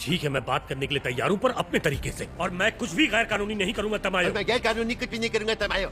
ठीक है, मैं बात करने के लिए तैयार हूँ, पर अपने तरीके से। और मैं कुछ भी गैर कानूनी नहीं करूँगा तमायो मैं गैर कानूनी कुछ भी नहीं करूँगा तमायो